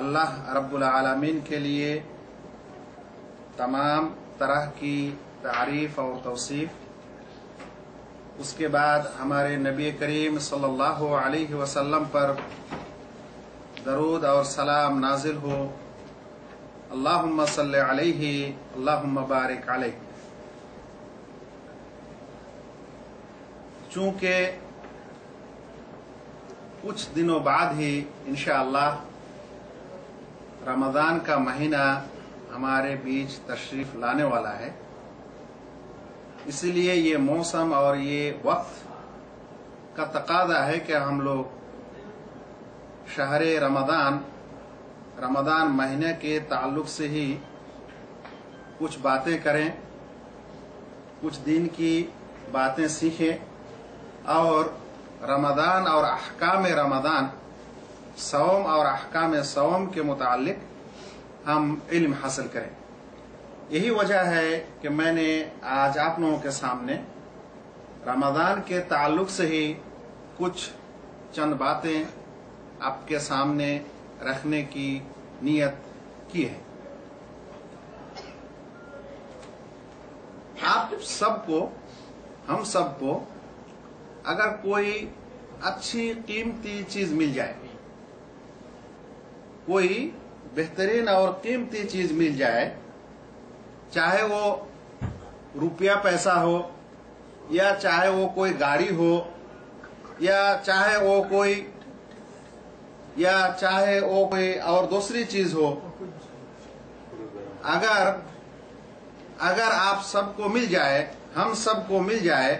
अल्लाह रब्बुल आलमीन के लिए तमाम तरह की तारीफ और तौसीफ उसके बाद हमारे नबी करीम सल्लल्लाहु अलैहि वसल्लम पर दरूद और सलाम नाजिल हो अल्लाहुम्मा सल्ले अलैहि अल्लाहुम्मा बारिक अलैहि चूँकि कुछ दिनों बाद ही, इंशाअल्लाह, रमज़ान का महीना हमारे बीच तशरीफ़ लाने वाला है। इसलिए ये मौसम और ये वक्त का तकादा है कि हम लोग शहर रमदान रमदान महीने के ताल्लुक से ही कुछ बातें करें, कुछ दिन की बातें सीखें। और रमदान और अहकाम रमदान, सौम और अहकाम सौम के मुतालिक हम इल्म हासिल करें। यही वजह है कि मैंने आज आप लोगों के सामने रमदान के ताल्लुक से ही कुछ चंद बातें आपके सामने रखने की नीयत की है। आप सबको, हम सबको अगर कोई अच्छी कीमती चीज़ मिल जाए, कोई बेहतरीन और कीमती चीज़ मिल जाए, चाहे वो रुपया पैसा हो, या चाहे वो कोई गाड़ी हो, या चाहे वो कोई, या चाहे वो कोई और दूसरी चीज़ हो, अगर अगर आप सबको मिल जाए, हम सबको मिल जाए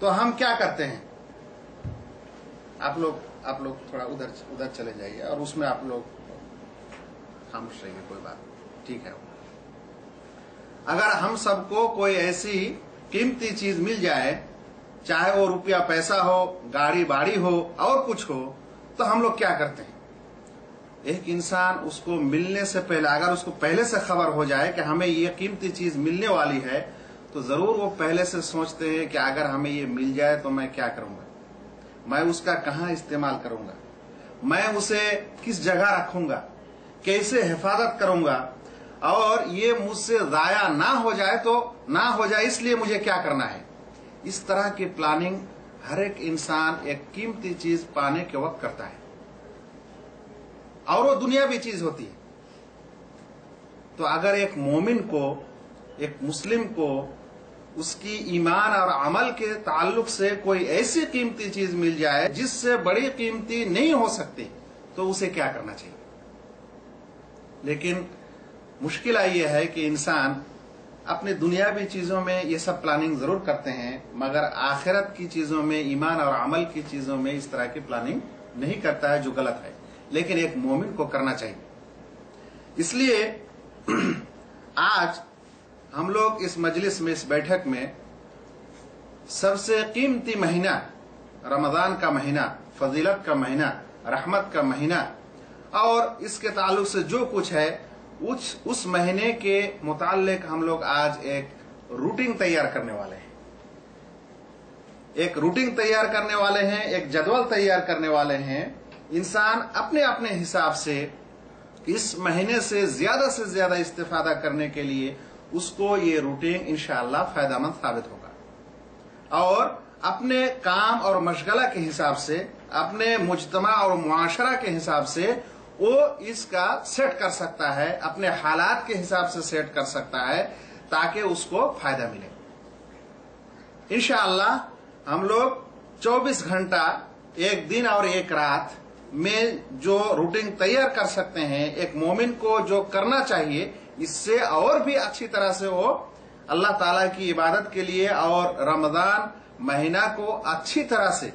तो हम क्या करते हैं? आप लोग आप लोग थोड़ा उधर उधर चले जाइए और उसमें आप लोग खामोश रहिए, कोई बात ठीक है। अगर हम सबको कोई ऐसी कीमती चीज़ मिल जाए, चाहे वो रुपया पैसा हो, गाड़ी बाड़ी हो, और कुछ हो तो हम लोग क्या करते हैं? एक इंसान उसको मिलने से पहले, अगर उसको पहले से खबर हो जाए कि हमें ये कीमती चीज़ मिलने वाली है तो ज़रूर वो पहले से सोचते हैं कि अगर हमें ये मिल जाए तो मैं क्या करूँगा? मैं उसका कहाँ इस्तेमाल करूँगा? मैं उसे किस जगह रखूँगा? कैसे हिफाजत करूँगा? और ये मुझसे जाया ना हो जाए तो ना हो जाए, इसलिए मुझे क्या करना है? इस तरह की प्लानिंग हर एक इंसान एक कीमती चीज़ पाने के वक्त करता है। और वो दुनिया भी चीज़ होती है। तो अगर एक मोमिन को, एक मुस्लिम को उसकी ईमान और अमल के ताल्लुक से कोई ऐसी कीमती चीज़ मिल जाए जिससे बड़ी कीमती नहीं हो सकती तो उसे क्या करना चाहिए? लेकिन मुश्किल यह है कि इंसान अपने दुनियावी चीज़ों में ये सब प्लानिंग ज़रूर करते हैं, मगर आखिरत की चीज़ों में, ईमान और अमल की चीज़ों में इस तरह की प्लानिंग नहीं करता है, जो गलत है। लेकिन एक मोमिन को करना चाहिए। इसलिए आज हम लोग इस मजलिस में, इस बैठक में सबसे कीमती महीना, रमज़ान का महीना, फजीलत का महीना, रहमत का महीना, और इसके ताल्लुक से जो कुछ है, उस उस महीने के मुतालिक हम लोग आज एक रूटीन तैयार करने वाले हैं। एक रूटीन तैयार करने वाले हैं, एक जदवल तैयार करने वाले हैं। इंसान अपने अपने हिसाब से इस महीने से ज़्यादा से ज़्यादा इस्तेफादा करने के लिए उसको ये रूटीन इंशाला फायदामंद साबित होगा। और अपने काम और मशगला के हिसाब से, अपने मुजतमा और मुआशरा के हिसाब से, वो इसका सेट कर सकता है, अपने हालात के हिसाब से सेट कर सकता है, ताकि उसको फ़ायदा मिले। इंशाला हम लोग 24 घंटा एक दिन और एक रात में जो रूटीन तैयार कर सकते हैं, एक मोमिन को जो करना चाहिए इससे और भी अच्छी तरह से वो अल्लाह ताला की इबादत के लिए और रमज़ान महीना को अच्छी तरह से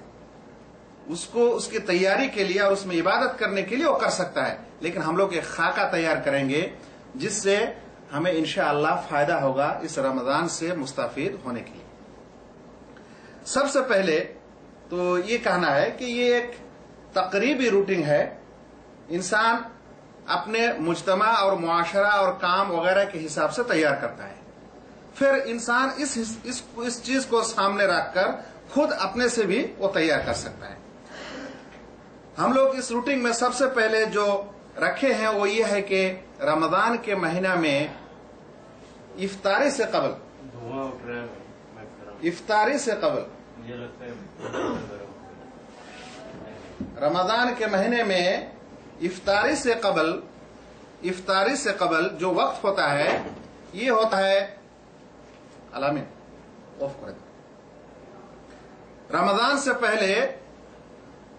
उसको, उसकी तैयारी के लिए और उसमें इबादत करने के लिए वो कर सकता है। लेकिन हम लोग एक खाका तैयार करेंगे, जिससे हमें इंशाअल्लाह फ़ायदा होगा इस रमज़ान से मुस्तफीद होने के लिए। सबसे पहले तो ये कहना है कि ये एक तकरीबी रूटीन है। इंसान अपने मुजतमा और मुआशरा और काम वगैरह के हिसाब से तैयार करता है। फिर इंसान इस इस इस चीज़ को सामने रखकर खुद अपने से भी वो तैयार कर सकता है। हम लोग इस रूटीन में सबसे पहले जो रखे हैं वो ये है कि रमज़ान के महीना में इफ्तारी से कबल। इफ्तारी से कबल। रमज़ान के महीने में इफ्तारी से कबल, इफ्तारी से कबल जो वक्त होता है, ये होता है अलामिन ऑफ़ कर रमज़ान से पहले,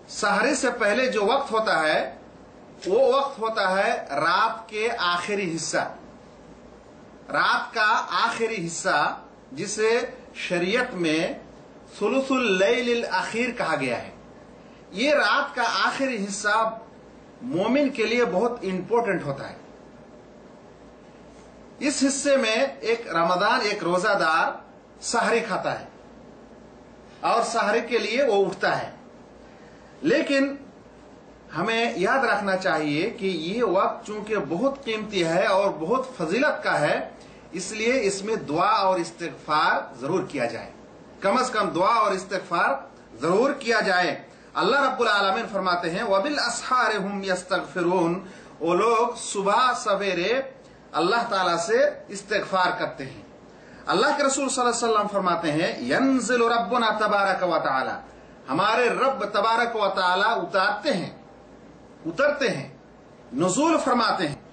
सहरी से पहले जो वक्त होता है, वो वक्त होता है रात के आखिरी हिस्सा। रात का आखिरी हिस्सा, जिसे शरीयत में सुलुसुल लैल आखिर कहा गया है। ये रात का आखिरी हिस्सा मोमिन के लिए बहुत इंपॉर्टेंट होता है। इस हिस्से में एक रमज़ान, एक रोजादार सहरी खाता है। और सहरी के लिए वो उठता है। लेकिन हमें याद रखना चाहिए कि ये वक्त चूँकि बहुत कीमती है और बहुत फजीलत का है, इसलिए इसमें दुआ और इस्तेगफार ज़रूर किया जाए। कम अज कम दुआ और इस्तेगफार ज़रूर किया जाए। अल्लाह रब्बुल आलमीन फरमाते हैं, वबिल असहार यस्तगफिरून। वो लोग सुबह सवेरे अल्लाह ताला से इस्तेगफार करते हैं। अल्लाह के रसूल सल्लल्लाहु फरमाते हैं, यंजिल रब्बुना तबारक व तआला हमारे रब तबारक व तआला उतारते हैं, उतरते हैं, नजूल फरमाते हैं।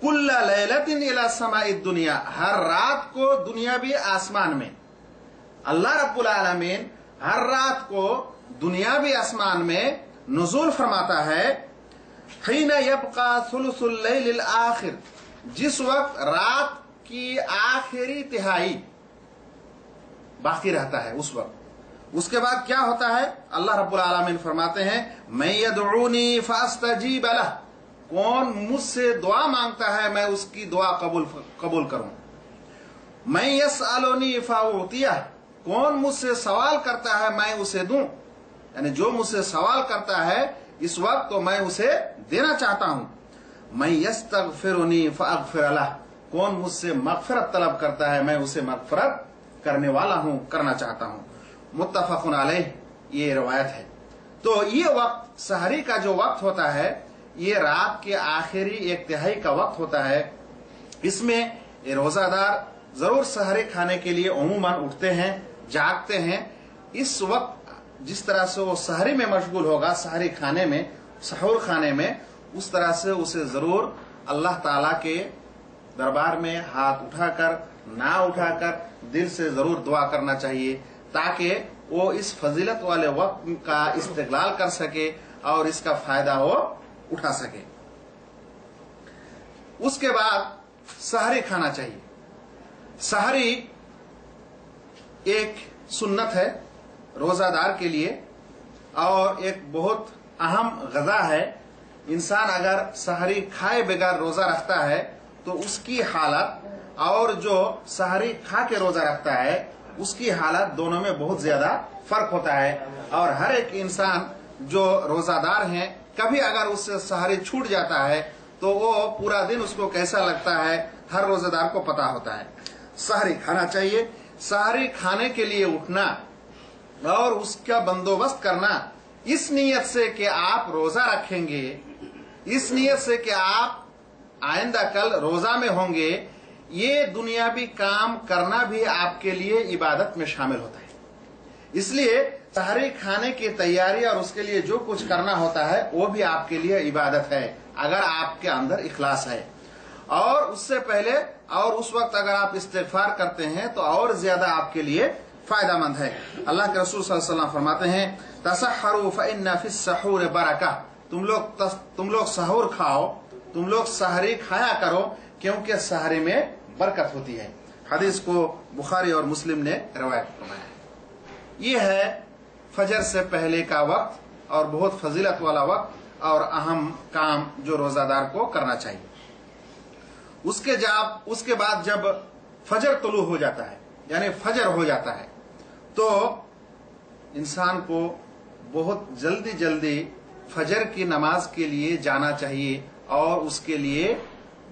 कुल्ला लैलतिन इला समाई दुनिया, हर रात को दुनियावी आसमान में। अल्लाह रब्बुल आलमीन हर रात को दुनियावी आसमान में नजूल फरमाता है आखिर जिस वक्त रात की आखिरी तिहाई बाकी रहता है उस वक्त। उसके बाद क्या होता है? अल्लाह रब्बुल आलमीन फरमाते हैं, मैं यदूनी फास्तजीब लह कौन मुझसे दुआ माँगता है, मैं उसकी दुआ कबूल कबूल करूँ। मैं यस आलोनी फाउतिया कौन मुझसे सवाल करता है, मैं उसे दूँ। यानी जो मुझसे सवाल करता है, इस वक्त तो मैं उसे देना चाहता हूँ। मैं यस तक फिर अल्लाह कौन मुझसे मगफरत तलब करता है, मैं उसे मगफरत करने वाला हूँ, करना चाहता हूँ। मुत्तफकुन अलैह, ये रवायत है। तो ये वक्त सहरी का जो वक्त होता है, ये रात के आखिरी एक तिहाई का वक्त होता है। इसमें रोजादार ज़रूर सहरी खाने के लिए उमूमन उठते हैं, जागते हैं। इस वक्त जिस तरह से वो सहरी में मशगूल होगा, सहरी खाने में, सहूर खाने में, उस तरह से उसे ज़रूर अल्लाह ताला के दरबार में हाथ उठाकर, ना उठाकर दिल से ज़रूर दुआ करना चाहिए, ताकि वो इस फजीलत वाले वक्त का इस्तेगलाल कर सके और इसका फ़ायदा वो उठा सके। उसके बाद सहरी खाना चाहिए। सहरी एक सुन्नत है। रोजादार के लिए, और एक बहुत अहम गजा है, इंसान अगर सहरी खाए बगैर रोजा रखता है तो उसकी हालत और जो सहरी खा के रोजा रखता है, उसकी हालत दोनों में बहुत ज़्यादा फ़र्क होता है। और हर एक इंसान जो रोजादार हैं, कभी अगर उससे सहरी छूट जाता है तो वो पूरा दिन उसको कैसा लगता है, हर रोजेदार को पता होता है। सहरी खाना चाहिए। सहरी खाने के लिए उठना और उसका बंदोबस्त करना। इस नियत से कि आप रोजा रखेंगे, इस नियत से कि आप आइंदा कल रोजा में होंगे, ये दुनियावी काम करना भी आपके लिए इबादत में शामिल होता है। इसलिए सहरी खाने की तैयारी और उसके लिए जो कुछ करना होता है, वो भी आपके लिए इबादत है, अगर आपके अंदर इखलास है। और उससे पहले और उस वक्त अगर आप इस्तेफार करते हैं तो और ज़्यादा आपके लिए फायदामंद है। अल्लाह के रसूल सल्लल्लाहु फरमाते हैं तसहरु फइन्ना फिस सहूर बरका। तुम लोग तुम लोग सहूर खाओ, तुम लोग सहरी खाया करो, क्योंकि सहरी में बरकत होती है। हदीस को बुखारी और मुस्लिम ने रवायत फरमाया ये है फजर से पहले का वक्त और बहुत फजीलत वाला वक्त और अहम काम जो रोजादार को करना चाहिए। उसके जाब, उसके बाद जब फजर तुलू हो जाता है, यानी फजर हो जाता है तो इंसान को बहुत जल्दी जल्दी फजर की नमाज़ के लिए जाना चाहिए और उसके लिए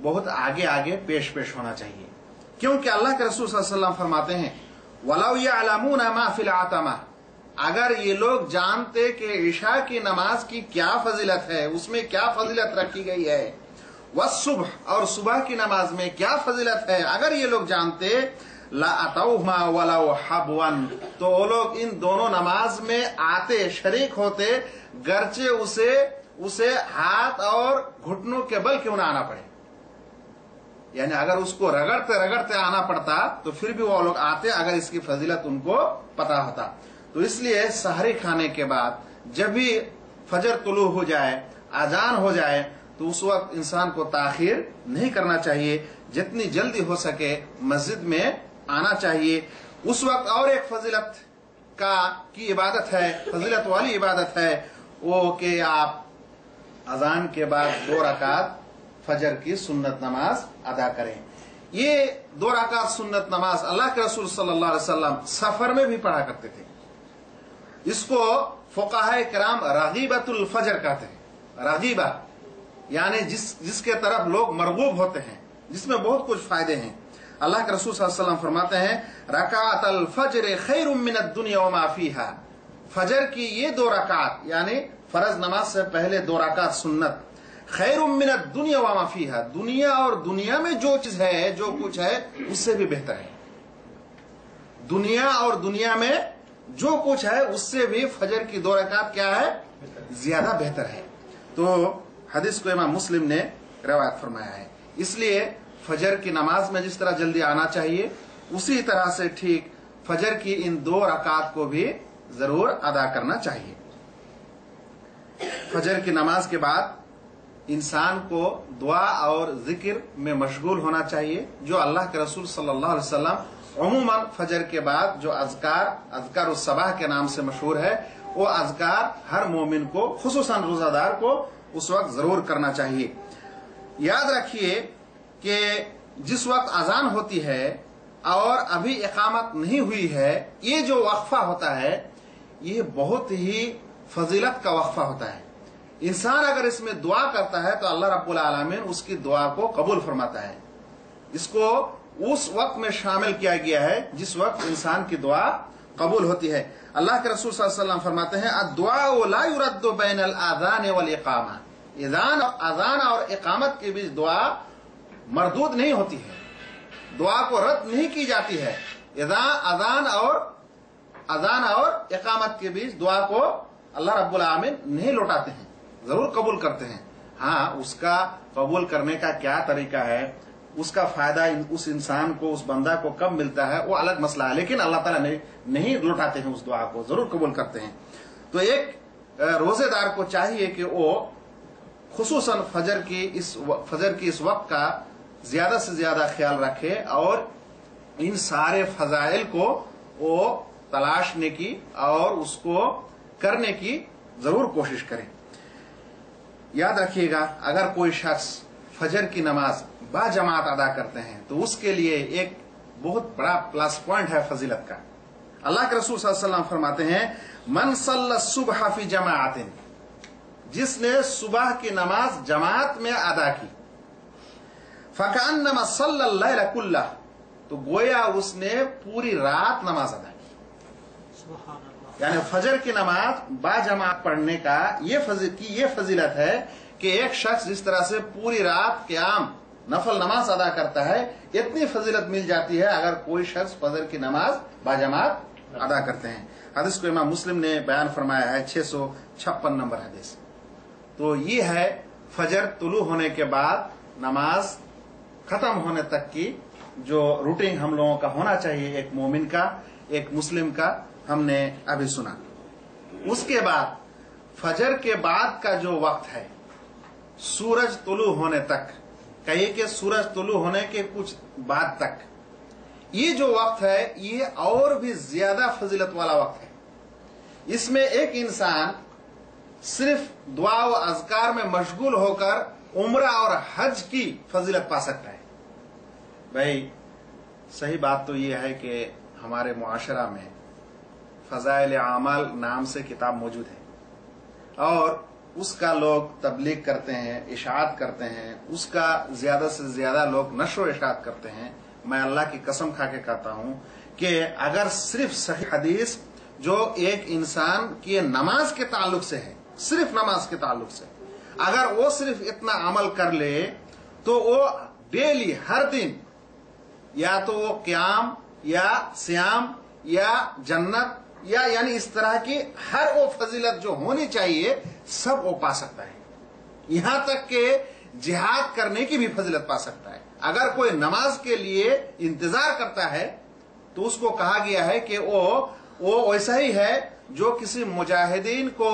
बहुत आगे आगे पेश पेश होना चाहिए। क्योंकि अल्लाह के रसूल वसल्लम फरमाते हैं, वलाउ यअलमून मा फिल आतमा। अगर ये लोग जानते कि ईशा की नमाज़ की क्या फजीलत है, उसमें क्या फजीलत रखी गई है वह सुबह और सुबह की नमाज़ में क्या फजीलत है, अगर ये लोग जानते लातौमा वला हबवन। तो वो लोग इन दोनों नमाज़ में आते, शरीक होते गर्चे उसे उसे हाथ और घुटनों के बल क्यों ना आना पड़े? यानी अगर उसको रगड़ते रगड़ते आना पड़ता तो फिर भी वो लोग आते अगर इसकी फजीलत उनको पता होता। तो इसलिए सहरी खाने के बाद जब भी फजर तुलू हो जाए, आजान हो जाए तो उस वक्त इंसान को ताखिर नहीं करना चाहिए। जितनी जल्दी हो सके मस्जिद में आना चाहिए। उस वक्त और एक फजीलत का की इबादत है, फजीलत वाली इबादत है, वो कि आप अजान के बाद दो रकात फजर की सुन्नत नमाज़ अदा करें। ये दो रकात सुन्नत नमाज़ अल्लाह के रसूल सल्लल्लाहु अलैहि वसल्लम सफ़र में भी पढ़ा करते थे। इसको फुकाह कराम रागीबतुल फजर कहते हैं। रागीबा, यानी जिस, जिसके तरफ़ लोग मरगूब होते हैं, जिसमें बहुत कुछ फ़ायदे हैं। अल्लाह के रसूल वसल्लम फरमाते हैं रकात अल फजर खैर मिन दुनिया व माफीहा फजर की ये दो रकात, यानी फरज नमाज़ से पहले दो रकात सुन्नत। खैर मिन दुनिया व माफीहा दुनिया और दुनिया में जो चीज़ है, जो कुछ है, उससे भी बेहतर है। दुनिया और दुनिया में जो कुछ है, उससे भी फजर की दो रकात क्या है? ज़्यादा बेहतर है। तो हदीस को इमाम मुस्लिम ने रवायत फरमाया है। इसलिए फजर की नमाज़ में जिस तरह जल्दी आना चाहिए, उसी तरह से ठीक फजर की इन दो रकात को भी ज़रूर अदा करना चाहिए। फजर की नमाज़ के बाद इंसान को दुआ और ज़िक्र में मशगूल होना चाहिए, जो अल्लाह के रसूल सल्लल्लाहु अलैहि वसल्लम अमूमन फजर के बाद जो अजकार अजकार सबाह के नाम से मशहूर है, वो अजकार हर मोमिन को खसूस रोजादार को उस वक्त ज़रूर करना चाहिए। याद रखिए कि जिस वक्त अजान होती है और अभी इकामत नहीं हुई है, ये जो वक्फा होता है, ये बहुत ही फजीलत का वक्फा होता है। इंसान अगर इसमें दुआ करता है तो अल्लाह रब्बुल आलमीन उसकी दुआ को कबूल फरमाता है। इसको उस वक्त में शामिल किया गया है जिस वक्त इंसान की दुआ कबूल होती है। अल्लाह के रसूल वसल्लम फरमाते हैं दुआ ला युरद्दु बैनल आजान वल इकामा। ईजान और अजान और इकामत के बीच दुआ मरदूद नहीं होती है। दुआ को रद्द नहीं की जाती है। अजान और अजान और इकामत के बीच दुआ को अल्लाह रब्बुल आलमीन नहीं लौटाते हैं। ज़रूर कबूल करते हैं। हाँ उसका कबूल करने का क्या तरीका है? उसका फ़ायदा उस इंसान को, उस बंदा को कब मिलता है? वो अलग मसला है, लेकिन अल्लाह ताला नहीं लौटाते हैं उस दुआ को। ज़रूर कबूल करते हैं। तो एक रोजेदार को चाहिए कि वो खसूस फजर की इस फजर की इस वक्त का ज़्यादा से ज़्यादा ख्याल रखे और इन सारे फजाइल को वो तलाशने की और उसको करने की ज़रूर कोशिश करें। याद रखिएगा, अगर कोई शख्स फजर की नमाज़ बाजमात अदा करते हैं तो उसके लिए एक बहुत बड़ा प्लस पॉइंट है फजीलत का। अल्लाह के रसूल वसल्लम फरमाते हैं, मन सुबह फ़ी जमातिन जिसने सुबह की नमाज़ जमात में अदा की। फकान नमा सल्ला तो गोया उसने पूरी रात नमाज़ अदा की यानी फजर की नमाज़ बाजमात पढ़ने का ये फजिल की ये फजीलत है कि एक शख्स जिस तरह से पूरी रात क्याम नफल नमाज़ अदा करता है इतनी फजीलत मिल जाती है अगर कोई शख्स फजर की नमाज़ बाजमात अदा करते हैं हदीस को इमाम मुस्लिम ने बयान फरमाया है छह सौ छप्पन नंबर हदीस तो ये है फजर तुलू होने के बाद नमाज़ खत्म होने तक की जो रूटीन हम लोगों का होना चाहिए, एक मोमिन का, एक मुस्लिम का, हमने अभी सुना। उसके बाद, फजर के बाद का जो वक्त है, सूरज तुलू होने तक, कहिए कि सूरज तुलू होने के कुछ बाद तक, ये जो वक्त है, ये और भी ज़्यादा फजीलत वाला वक्त है। इसमें एक इंसान सिर्फ़ दुआ व अजकार में मशगूल होकर उम्र और हज की फजीलत पा सकता है। भाई, सही बात तो ये है कि हमारे मुआशरा में फजाइल अमल नाम से किताब मौजूद है। और उसका लोग तबलीग करते हैं, इशात करते हैं, उसका ज़्यादा से ज़्यादा लोग नशो इशात करते हैं। मैं अल्लाह की कसम खा के कहता हूँ कि अगर सिर्फ़ सही हदीस जो एक इंसान की नमाज़ के ताल्लुक से है, सिर्फ़ नमाज़ के ताल्लुक से, अगर वो सिर्फ़ इतना अमल कर ले तो वो डेली, हर दिन या तो वो क्याम, या श्याम, या जन्नत, या यानी इस तरह की हर वो फजीलत जो होनी चाहिए, सब वो पा सकता है। यहाँ तक के जिहाद करने की भी फजीलत पा सकता है। अगर कोई नमाज़ के लिए इंतज़ार करता है तो उसको कहा गया है कि वो वो वैसा ही है जो किसी मुजाहिदीन को,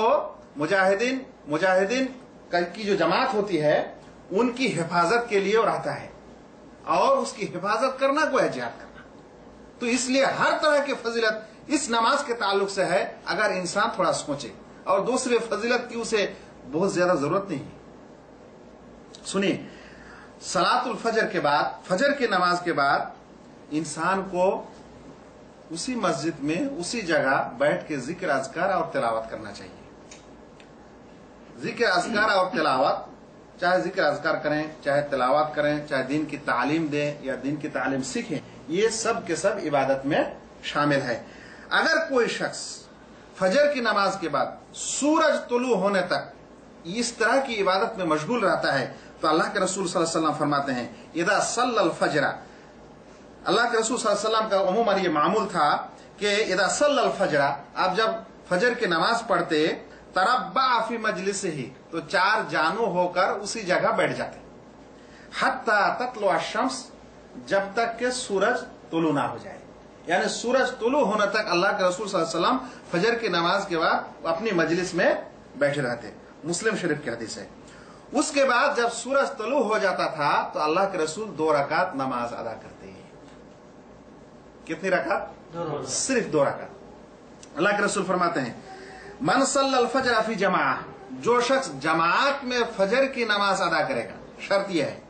मुजाहिदीन मुजाहिदीन की जो जमात होती है, उनकी हिफाजत के लिए रहता है। और उसकी हिफाजत करना को जिहाद करना। तो इसलिए हर तरह की फजीलत इस नमाज़ के ताल्लुक से है, अगर इंसान थोड़ा सोचे। और दूसरे फजीलत की उसे बहुत ज़्यादा ज़रूरत नहीं है। सुनिए, सलातुल फजर के बाद, फजर की नमाज़ के बाद इंसान को उसी मस्जिद में, उसी जगह बैठ के ज़िक्र अजकार और तिलावत करना चाहिए। ज़िक्र अजकार और तिलावत चाहे ज़िक्र अजगार करें, चाहे तिलावत करें, चाहे दिन की तालीम दें या दिन की तालीम सीखें, ये सब के सब इबादत में शामिल है। अगर कोई शख्स फजर की नमाज़ के बाद सूरज तुलू होने तक इस तरह की इबादत में मशगूल रहता है तो अल्लाह के रसूल वसल्लम फरमाते हैं इदा सल्लल फजरा। अल्लाह के रसूल वसल्लम का अमूमन ये मामूल था कि इदा सल्लल फजरा। आप जब फजर की नमाज़ पढ़ते तरब्बा आफी मजलिस ही तो चार जानू होकर उसी जगह बैठ जाते। हत्ता तत्लो शम्स जब तक के सूरज तुलू ना हो जाए। यानी सूरज तुलू होने तक अल्लाह के रसूल सल्लम फजर की नमाज़ के बाद अपनी मजलिस में बैठे रहते। मुस्लिम शरीफ की हदीस है। उसके बाद जब सूरज तुलू हो जाता था तो अल्लाह के रसूल दो रकात नमाज़ अदा करते हैं। कितनी रकात। सिर्फ़ दो रकात। अल्लाह के रसूल फरमाते हैं मन सल्लल फजर फ़ी जमा जो शख्स जमात में फजर की नमाज़ अदा करेगा। शर्त यह है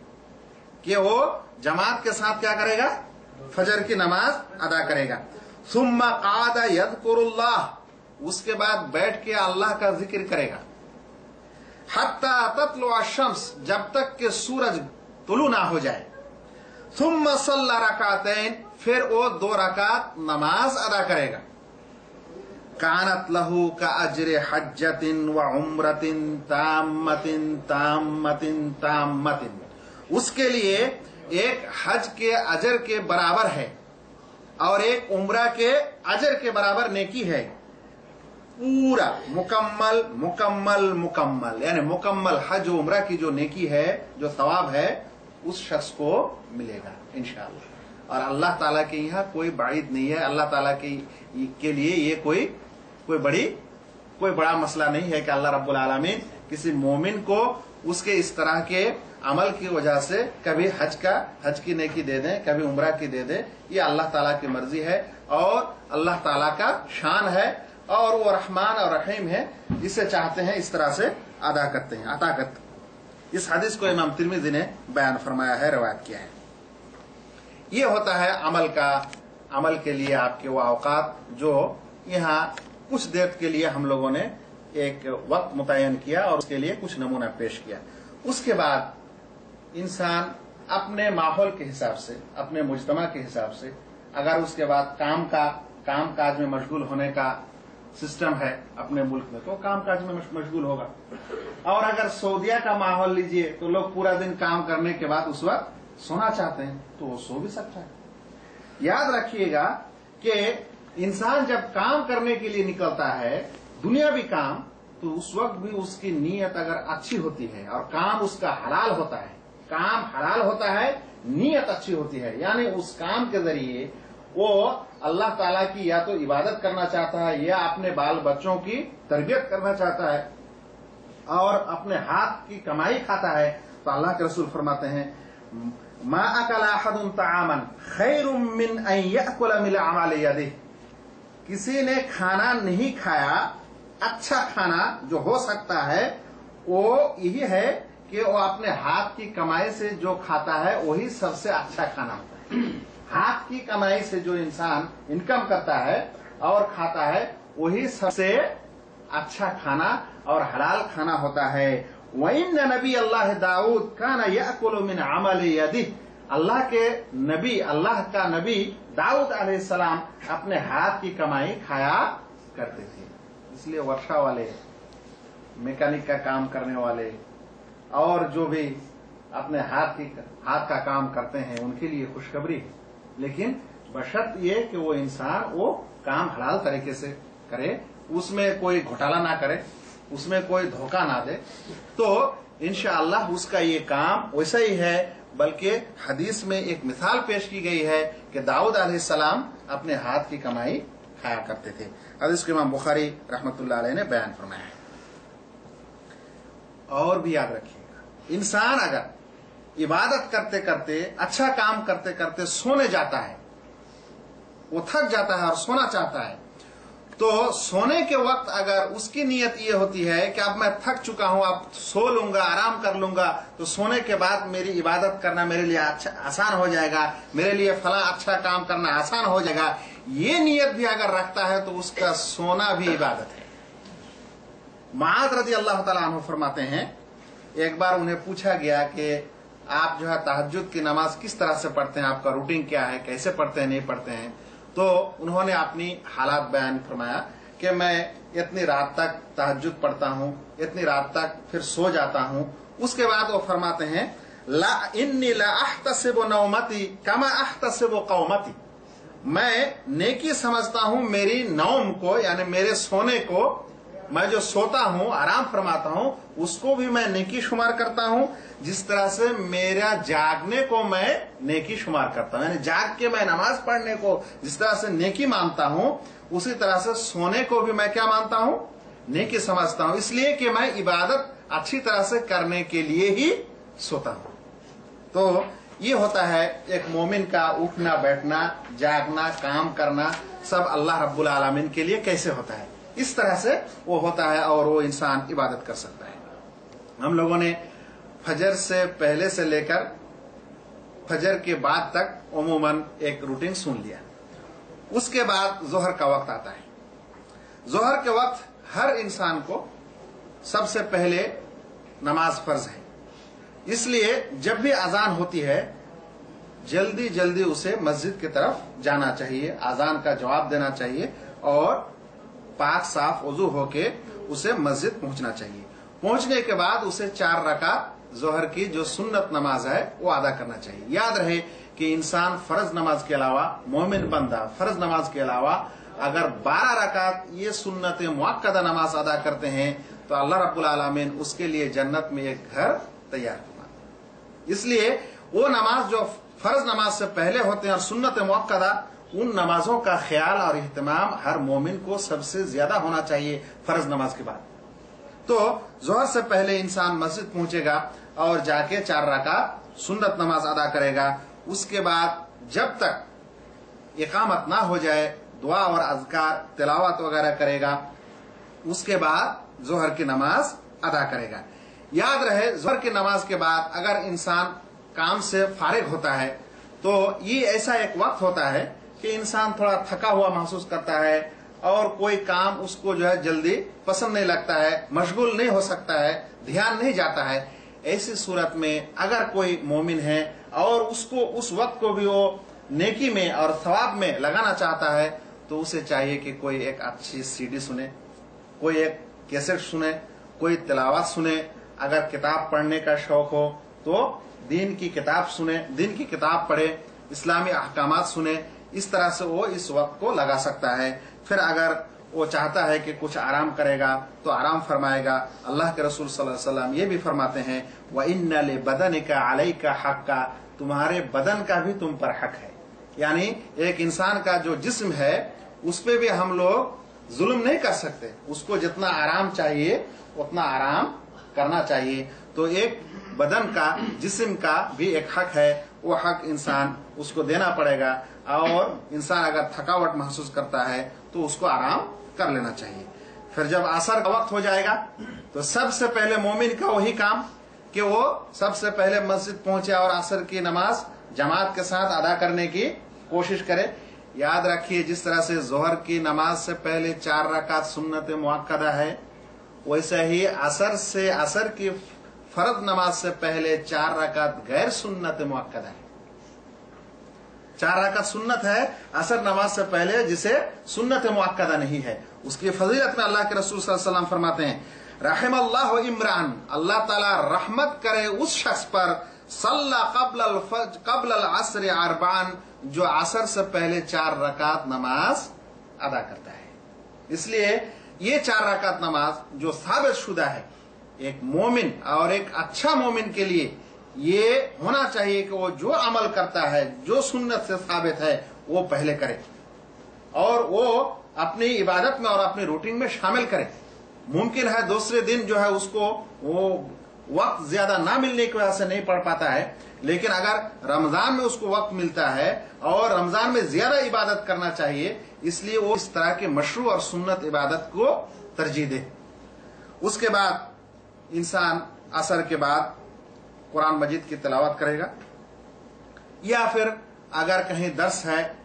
कि वो जमात के साथ क्या करेगा? फजर की नमाज़ अदा करेगा। सुम्मा कादा यदकुरुल्लाह उसके बाद बैठ के अल्लाह का ज़िक्र करेगा। हत्ता तत्लो शम्स जब तक के सूरज तुलू ना हो जाए। सुम्मा सल्ला रकातैन, फिर वो दो रकात नमाज़ अदा करेगा। कानत लहू का अजर हज्जतिन व उम्रतिन तामतिन तामतिन तामतिन उसके लिए एक हज के अजर के बराबर है और एक उम्र के अजर के बराबर नेकी है। पूरा मुकम्मल मुकम्मल मुकम्मल। यानी मुकम्मल हज उम्र की जो नेकी है जो सवाब है उस शख्स को मिलेगा इंशाल्लाह। और अल्लाह ताला के यहाँ कोई बाइद नहीं है। अल्लाह ताला के, के लिए ये कोई कोई बड़ी, कोई बड़ा मसला नहीं है कि अल्लाह रब्बुल आलमीन किसी मोमिन को उसके इस तरह के अमल की वजह से कभी हज का, हज की नेकी दे दें, कभी उम्र की दे दें, ये अल्लाह ताला की मर्ज़ी है और अल्लाह ताला का शान है और वो रहमान और रहीम है जिसे चाहते हैं इस तरह से अदा करते हैं अदा करते हैं। इस हदीस को इमाम तिरमिजी ने बयान फरमाया है, रवायत किया है ये होता है अमल का, अमल के लिए आपके वो अवकात जो यहाँ कुछ देर के लिए हम लोगों ने एक वक्त मुतयन किया और उसके लिए कुछ नमूना पेश किया। उसके बाद इंसान अपने माहौल के हिसाब से, अपने मुजतमा के हिसाब से, अगर उसके बाद काम का, काम काज में मशगूल होने का सिस्टम है अपने मुल्क में तो काम काज में मशगूल होगा। और अगर सऊदिया का माहौल लीजिए तो लोग पूरा दिन काम करने के बाद उस वक्त सोना चाहते हैं तो वो सो भी सकता है। याद रखिएगा कि इंसान जब काम करने के लिए निकलता है दुनियावी काम तो उस वक्त भी उसकी नीयत अगर अच्छी होती है और काम उसका हलाल होता है, काम हलाल होता है, नीयत अच्छी होती है, यानी उस काम के ज़रिए वो अल्लाह ताला की या तो इबादत करना चाहता है या अपने बाल बच्चों की तरबियत करना चाहता है और अपने हाथ की कमाई खाता है तो अल्लाह के रसूल फरमाते हैं, मा अकल तामन खैरुम मिन अमल यदिह। किसी ने खाना नहीं खाया अच्छा खाना जो हो सकता है, वो यही है कि वो अपने हाथ की कमाई से जो खाता है, वही सबसे अच्छा खाना होता है। हाथ की कमाई से जो इंसान इनकम करता है और खाता है, वही सबसे अच्छा खाना और हलाल खाना होता है। वही नबी अल्लाह दाऊद का न यकुल मिन अमल यदि। अल्लाह के नबी, अल्लाह का नबी दाऊद सलाम अपने हाथ की कमाई खाया करते थे। इसलिए वर्षा वाले, मैकेनिक का काम करने वाले और जो भी अपने हाथ की, हाथ का काम करते हैं, उनके लिए खुशखबरी है। लेकिन बशर्त ये कि वो इंसान वो काम हलाल तरीके से करे, उसमें कोई घोटाला ना करे, उसमें कोई धोखा ना दे तो इंशाला उसका ये काम वैसा ही है। बल्कि हदीस में एक मिसाल पेश की गई है कि दाऊद सलाम अपने हाथ की कमाई खाया करते थे। हदीस के इमाम बुखारी रहमतुल्लाह अलैह ने बयान फरमाया है। और भी याद रखिएगा, इंसान अगर इबादत करते करते अच्छा काम करते करते सोने जाता है, वो थक जाता है और सोना चाहता है तो सोने के वक्त अगर उसकी नीयत ये होती है कि अब मैं थक चुका हूँ, अब सो लूँगा, आराम कर लूँगा तो सोने के बाद मेरी इबादत करना मेरे लिए अच्छा आसान हो जाएगा, मेरे लिए फला अच्छा काम करना आसान हो जाएगा। ये नीयत भी अगर रखता है तो उसका सोना भी इबादत है। माद रज़ी अल्लाह तला फरमाते हैं, एक बार उन्हें पूछा गया कि आप जो है तहजद की नमाज़ किस तरह से पढ़ते हैं, आपका रूटीन क्या है, कैसे पढ़ते हैं, नहीं पढ़ते हैं? तो उन्होंने अपनी हालात बयान फरमाया कि मैं इतनी रात तक तहजद पढ़ता हूँ, इतनी रात तक फिर सो जाता हूँ। उसके बाद वो फरमाते हैं, ला इन्नी ला अहतसिब नौमती कमा अहतसिब कौमती। मैं नेकी समझता हूँ मेरी नौम को, यानी मेरे सोने को मैं जो सोता हूँ, आराम फरमाता हूँ, उसको भी मैं नेकी शुमार करता हूँ। जिस तरह से मेरा जागने को मैं नेकी शुमार करता हूँ, यानी जाग के मैं नमाज़ पढ़ने को जिस तरह से नेकी मानता हूँ, उसी तरह से सोने को भी मैं क्या मानता हूँ? नेकी समझता हूँ। इसलिए कि मैं इबादत अच्छी तरह से करने के लिए ही सोता हूँ। तो ये होता है एक मोमिन का उठना, बैठना, जागना, काम करना, सब अल्लाह रब्बुल आलमीन के लिए कैसे होता है? इस तरह से वो होता है और वो इंसान इबादत कर सकता है। हम लोगों ने फजर से पहले से लेकर फजर के बाद तक उमूमन एक रूटीन सुन लिया। उसके बाद जोहर का वक्त आता है। जोहर के वक्त हर इंसान को सबसे पहले नमाज़ फ़र्ज़ है। इसलिए जब भी अजान होती है जल्दी जल्दी उसे मस्जिद की तरफ़ जाना चाहिए, अजान का जवाब देना चाहिए और पाक साफ़ वज़ू होके उसे मस्जिद पहुँचना चाहिए। पहुँचने के बाद उसे चार रका जोहर की जो सुन्नत नमाज़ है, वो अदा करना चाहिए। याद रहे कि इंसान फ़र्ज़ नमाज़ के अलावा मोमिन बंदा, फ़र्ज़ नमाज़ के अलावा अगर बारह रकात ये सुन्नत मुक्दा नमाज़ अदा करते हैं तो अल्लाह रब्बुल आलमीन उसके लिए जन्नत में एक घर तैयार करना इसलिए वो नमाज़ जो फ़र्ज़ नमाज़ से पहले होते हैं और सुन्नत मुक्दा उन नमाजों का ख्याल और अहतमाम हर मोमिन को सबसे ज़्यादा होना चाहिए फ़र्ज़ नमाज़ के बाद। तो जोहर से पहले इंसान मस्जिद पहुंचेगा और जाके चार रका सुन्नत नमाज़ अदा करेगा। उसके बाद जब तक इकामत ना हो जाए, दुआ और अजकार, तिलावत वगैरह करेगा, उसके बाद जोहर की नमाज़ अदा करेगा। याद रहे, जोहर की नमाज़ के बाद अगर इंसान काम से फारिग होता है तो ये ऐसा एक वक्त होता है कि इंसान थोड़ा थका हुआ महसूस करता है और कोई काम उसको जो है जल्दी पसंद नहीं लगता है, मशगूल नहीं हो सकता है, ध्यान नहीं जाता है। ऐसी सूरत में अगर कोई मोमिन है और उसको उस वक्त को भी वो नेकी में और सवाब में लगाना चाहता है तो उसे चाहिए कि कोई एक अच्छी सीडी सुने, कोई एक कैसेट सुने, कोई तिलावत सुने। अगर किताब पढ़ने का शौक हो तो दीन की किताब सुने, दिन की किताब पढ़े, इस्लामी अहकाम सुने इस तरह से वो इस वक्त को लगा सकता है। फिर अगर वो चाहता है कि कुछ आराम करेगा तो आराम फरमाएगा। अल्लाह के रसूल सल्लल्लाहु अलैहि वसल्लम ये भी फरमाते हैं व इन बदन का अलई का हक का तुम्हारे बदन का भी तुम पर हक है। यानी एक इंसान का जो जिस्म है, उस पर भी हम लोग जुल्म नहीं कर सकते। उसको जितना आराम चाहिए, उतना आराम करना चाहिए। तो एक बदन का, जिस्म का भी एक हक है। वो हक इंसान उसको देना पड़ेगा और इंसान अगर थकावट महसूस करता है तो उसको आराम कर लेना चाहिए। फिर जब असर का वक्त हो जाएगा तो सबसे पहले मोमिन का वही काम कि वो सबसे पहले मस्जिद पहुँचे और असर की नमाज़ जमात के साथ अदा करने की कोशिश करे। याद रखिए, जिस तरह से जोहर की नमाज़ से पहले चार रकात सुन्नत मुआक्कदा है, वैसे ही असर से असर की फर्द नमाज़ से पहले चार रकात गैर सुन्नत मुआक्कदा है। चार रकात सुन्नत है, असर नमाज़ से पहले जिसे सुन्नत मुआक्कदा नहीं है। उसकी फजीलत में अल्लाह के रसूल सल्लल्लाहु फरमाते हैं रहम अल्लाह इमरान। अल्लाह ताला रहमत करे उस शख्स पर, सल्ला कबल कबल असर अरबान, जो असर से पहले चार रकात नमाज़ अदा करता है। इसलिए ये चार रकात नमाज़ जो साबित शुदा है एक मोमिन और एक अच्छा मोमिन के लिए ये होना चाहिए कि वो जो अमल करता है, जो सुन्नत से साबित है, वो पहले करे। और वो अपनी इबादत में और अपनी रूटीन में शामिल करे। मुमकिन है दूसरे दिन जो है उसको वो वक्त ज़्यादा ना मिलने की वजह से नहीं पढ़ पाता है, लेकिन अगर रमज़ान में उसको वक्त मिलता है और रमज़ान में ज़्यादा इबादत करना चाहिए, इसलिए वो इस तरह के मशरू और सुन्नत इबादत को तरजीह दे। उसके बाद इंसान असर के बाद कुरान मजीद की तलावत करेगा। या फिर अगर कहीं दर्स है,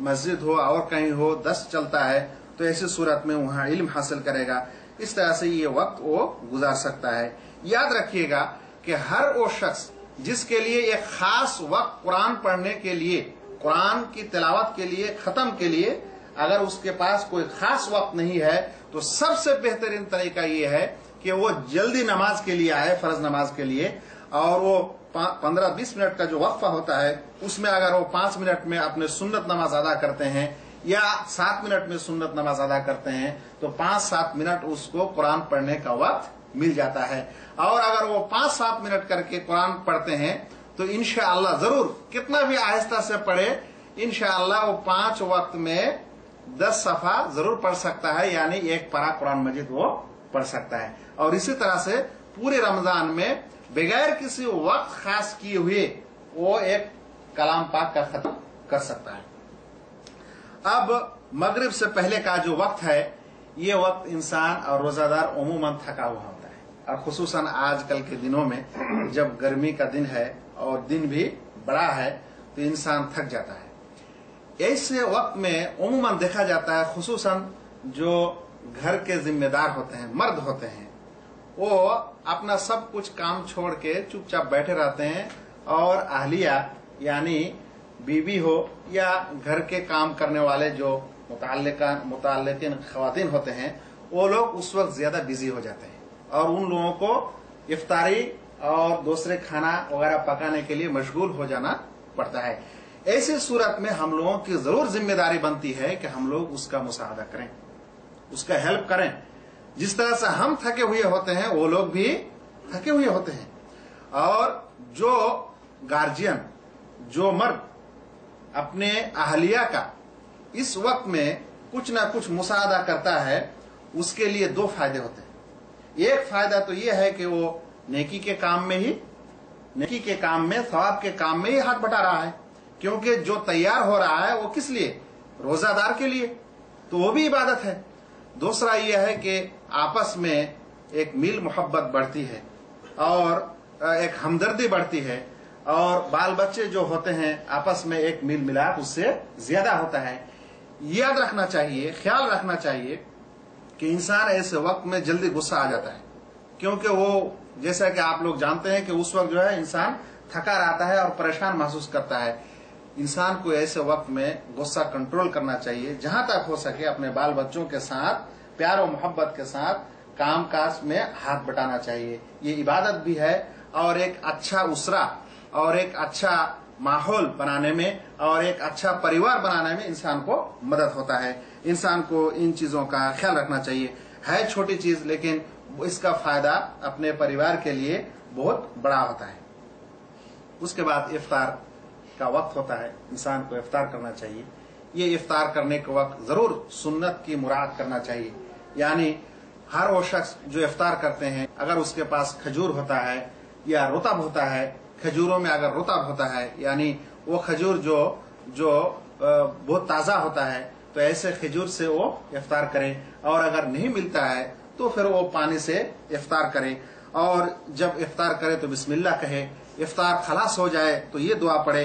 मस्जिद हो और कहीं हो दस चलता है तो ऐसी सूरत में वहाँ इल्म हासिल करेगा। इस तरह से ये वक्त वो गुजार सकता है। याद रखिएगा कि हर वो शख्स जिसके लिए एक खास वक्त कुरान पढ़ने के लिए, कुरान की तिलावत के लिए, खत्म के लिए अगर उसके पास कोई खास वक्त नहीं है तो सबसे बेहतरीन तरीका ये है कि वो जल्दी नमाज़ के लिए आए, फ़र्ज़ नमाज़ के लिए, और वो पंद्रह बीस मिनट का जो वक्फा होता है, उसमें अगर वो पाँच मिनट में अपने सुन्नत नमाज़ अदा करते हैं, या सात मिनट में सुन्नत नमाज़ अदा करते हैं तो पाँच सात मिनट उसको कुरान पढ़ने का वक्त मिल जाता है। और अगर वो पाँच सात मिनट करके कुरान पढ़ते हैं तो इनशाला ज़रूर कितना भी आहिस्ता से पढ़े इनशाला वो पाँच वक्त में दस सफ़ा ज़रूर पढ़ सकता है, यानी एक परा कुरान मजिद वो पढ़ सकता है। और इसी तरह से पूरे रमज़ान में बगैर किसी वक्त खास किए हुए वो एक कलाम पाक का खत्म कर सकता है। अब मगरिब से पहले का जो वक्त है, ये वक्त इंसान और रोजादार उमूमन थका हुआ होता है। और खसूसन आजकल के दिनों में जब गर्मी का दिन है और दिन भी बड़ा है तो इंसान थक जाता है। ऐसे वक्त में उमूमन देखा जाता है, खसूसन जो घर के जिम्मेदार होते हैं, मर्द होते हैं, वो अपना सब कुछ काम छोड़ के चुपचाप बैठे रहते हैं और आहलिया यानी बीबी हो या घर के काम करने वाले जो मुतालिन खातन होते हैं, वो लोग उस वक्त ज़्यादा बिज़ी हो जाते हैं। और उन लोगों को इफ्तारी और दूसरे खाना वगैरह पकाने के लिए मशगूल हो जाना पड़ता है। ऐसी सूरत में हम लोगों की ज़रूर ज़िम्मेदारी बनती है कि हम लोग उसका मुसाहदा करें। उसका हेल्प करें। जिस तरह से हम थके हुए होते हैं, वो लोग भी थके हुए होते हैं। और जो गार्जियन जो मर्द अपने अहलिया का इस वक्त में कुछ ना कुछ मुसादा करता है, उसके लिए दो फ़ायदे होते हैं। एक फ़ायदा तो यह है कि वो नेकी के काम में ही, नेकी के काम में, सवाब के काम में ही हाथ बटा रहा है। क्योंकि जो तैयार हो रहा है, वो किस लिए? रोजादार के लिए। तो वो भी इबादत है। दूसरा यह है कि आपस में एक मील मोहब्बत बढ़ती है और एक हमदर्दी बढ़ती है और बाल बच्चे जो होते हैं, आपस में एक मिल मिलाप उससे ज़्यादा होता है। याद रखना चाहिए, ख्याल रखना चाहिए कि इंसान ऐसे वक्त में जल्दी गुस्सा आ जाता है। क्योंकि वो, जैसा कि आप लोग जानते हैं कि उस वक्त जो है, इंसान थका रहता है और परेशान महसूस करता है। इंसान को ऐसे वक्त में गुस्सा कंट्रोल करना चाहिए, जहाँ तक हो सके अपने बाल बच्चों के साथ, प्यार और मोहब्बत के साथ काम काज में हाथ बटाना चाहिए। ये इबादत भी है और एक अच्छा उसरा और एक अच्छा माहौल बनाने में और एक अच्छा परिवार बनाने में इंसान को मदद होता है। इंसान को इन चीज़ों का ख्याल रखना चाहिए। है छोटी चीज़, लेकिन इसका फ़ायदा अपने परिवार के लिए बहुत बड़ा होता है। उसके बाद इफ्तार। का वक्त होता है, इंसान को इफ्तार करना चाहिए। ये इफ्तार करने के वक्त ज़रूर सुन्नत की मुराद करना चाहिए। यानी हर वो शख्स जो इफ्तार करते हैं, अगर उसके पास खजूर होता है या रुतब होता है, खजूरों में अगर रुतब होता है, यानी वो खजूर जो जो बहुत ताज़ा होता है तो ऐसे खजूर से वो इफ्तार करे। और अगर नहीं मिलता है तो फिर वो पानी से इफ्तार करे। और जब इफ्तार करे तो बिस्मिल्लाह कहे। इफ्तार खलास हो जाए तो ये दुआ पढ़े।